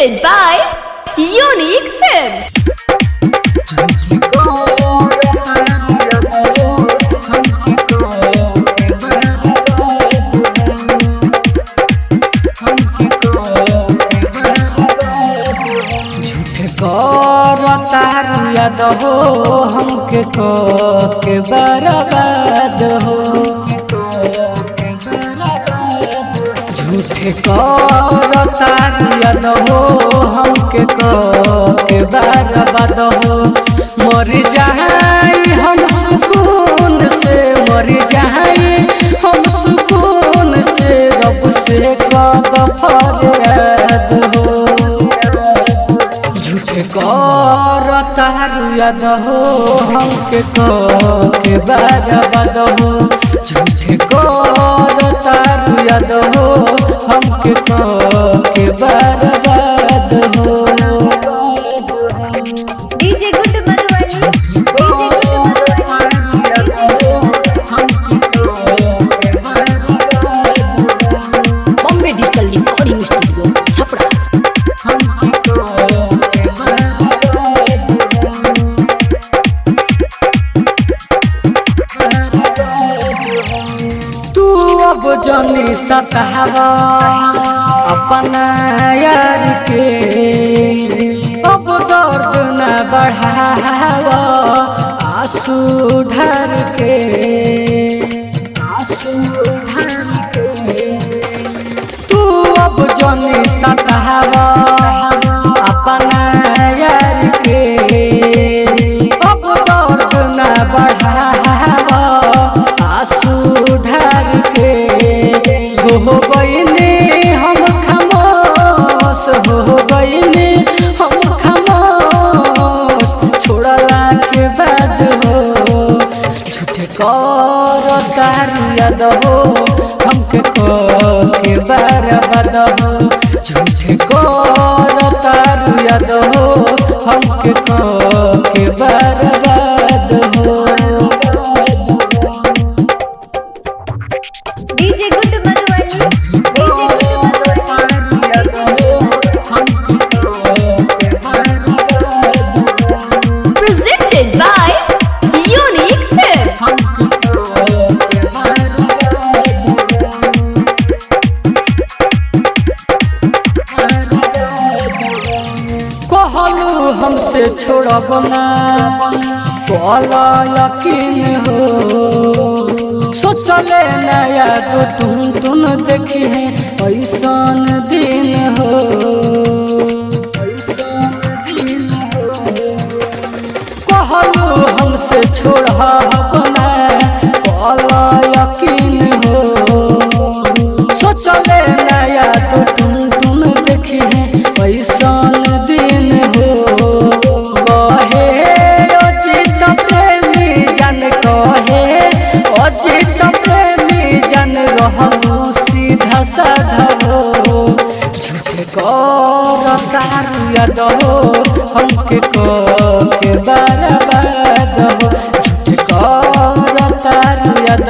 Presented by Unique Films. हो हमके को के बर्बाद हो झूठ कर तारू याद हो हमके को के बर्बाद हो मर जाई हम सुकून से मर जाई हम सुकून से रब से फरियाद हो। झूठ कर तारू याद हो हमके को के बर्बाद हो झूठ कर तारू याद हो हमके को के बर्बाद हो DJ Good Madhubani. अब जनी सतावा। अपना यार के अब दर्द न बढ़ावा। आँसू ढर के, आँसू ढर के। तू अब जनी तार याद हो हमके को के बार हो झूठ कर तार याद हो हमके को के बर्बाद हमसे छोड़ब ना कहला यकीन हो। सोचले नया तो तुम तुम देखी है। ऐसन दिन हो। कहलू हमसे छोड़ब ना कहला यकीन सधो झूठे करतारियद हो हमके के बर्बाद हो झूठे करतारियद